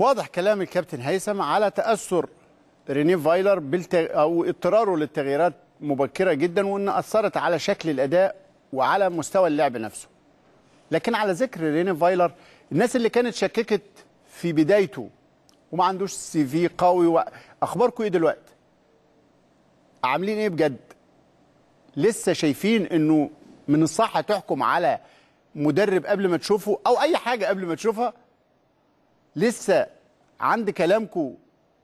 واضح كلام الكابتن هيثم على تأثر ريني فايلر بالت... أو اضطراره للتغييرات مبكرة جدا وإن أثرت على شكل الأداء وعلى مستوى اللعب نفسه. لكن على ذكر ريني فايلر الناس اللي كانت شككت في بدايته وما عندوش CV قوي و... أخباركم إيه دلوقتي عاملين إيه بجد؟ لسه شايفين إنه من الصح تحكم على مدرب قبل ما تشوفه أو أي حاجة قبل ما تشوفها؟ لسه عند كلامكم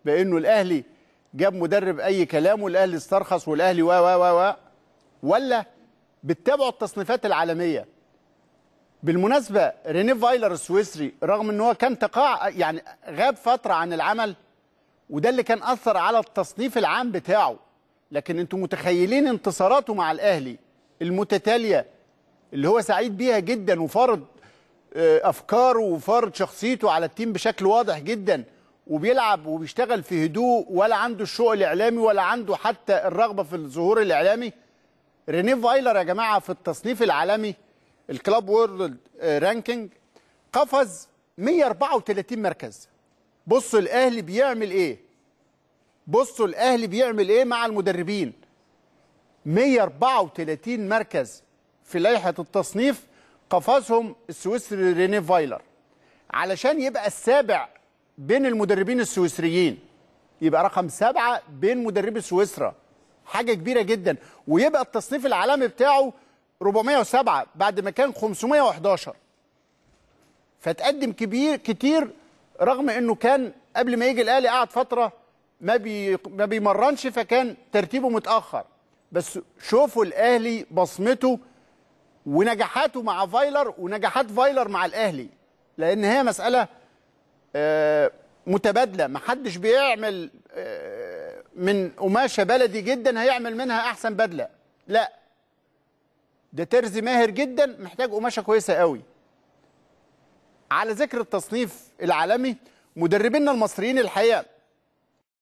بأنه الأهلي جاب مدرب أي كلام والأهلي استرخص والأهلي و و و ولا بتتابعوا التصنيفات العالمية؟ بالمناسبة ريني فايلر السويسري رغم إن هو كان تقاع يعني غاب فترة عن العمل وده اللي كان أثر على التصنيف العام بتاعه. لكن أنتم متخيلين انتصاراته مع الأهلي المتتالية اللي هو سعيد بيها جدا وفارض أفكاره وفارض شخصيته على ال team بشكل واضح جدا وبيلعب وبيشتغل في هدوء ولا عنده ال show الإعلامي ولا عنده حتى الرغبة في الظهور الإعلامي. ريني فايلر يا جماعة في التصنيف العالمي ال club world ranking قفز 134 مركز. بصوا الأهلي بيعمل إيه؟ بصوا الأهلي بيعمل إيه مع المدربين؟ 134 مركز في لائحة التصنيف قفزهم السويسري ريني فايلر. علشان يبقى السابع بين المدربين السويسريين يبقى رقم سبعة بين مدربي سويسرا. حاجة كبيرة جدا. ويبقى التصنيف العالمي بتاعه 407 بعد ما كان 511 فتقدم كبير كتير رغم إنه كان قبل ما يجي الأهلي قعد فترة ما بي ما بيمرنش فكان ترتيبه متأخر. بس شوفوا الأهلي بصمته ونجاحاته مع فايلر ونجاحات فايلر مع الأهلي لأن هي مسألة متبادلة. محدش بيعمل من قماشة بلدي جدا هيعمل منها أحسن بدلة. لا. ده ترزي ماهر جدا محتاج قماشة كويسة قوي. على ذكر التصنيف العالمي مدربينا المصريين الحقيقة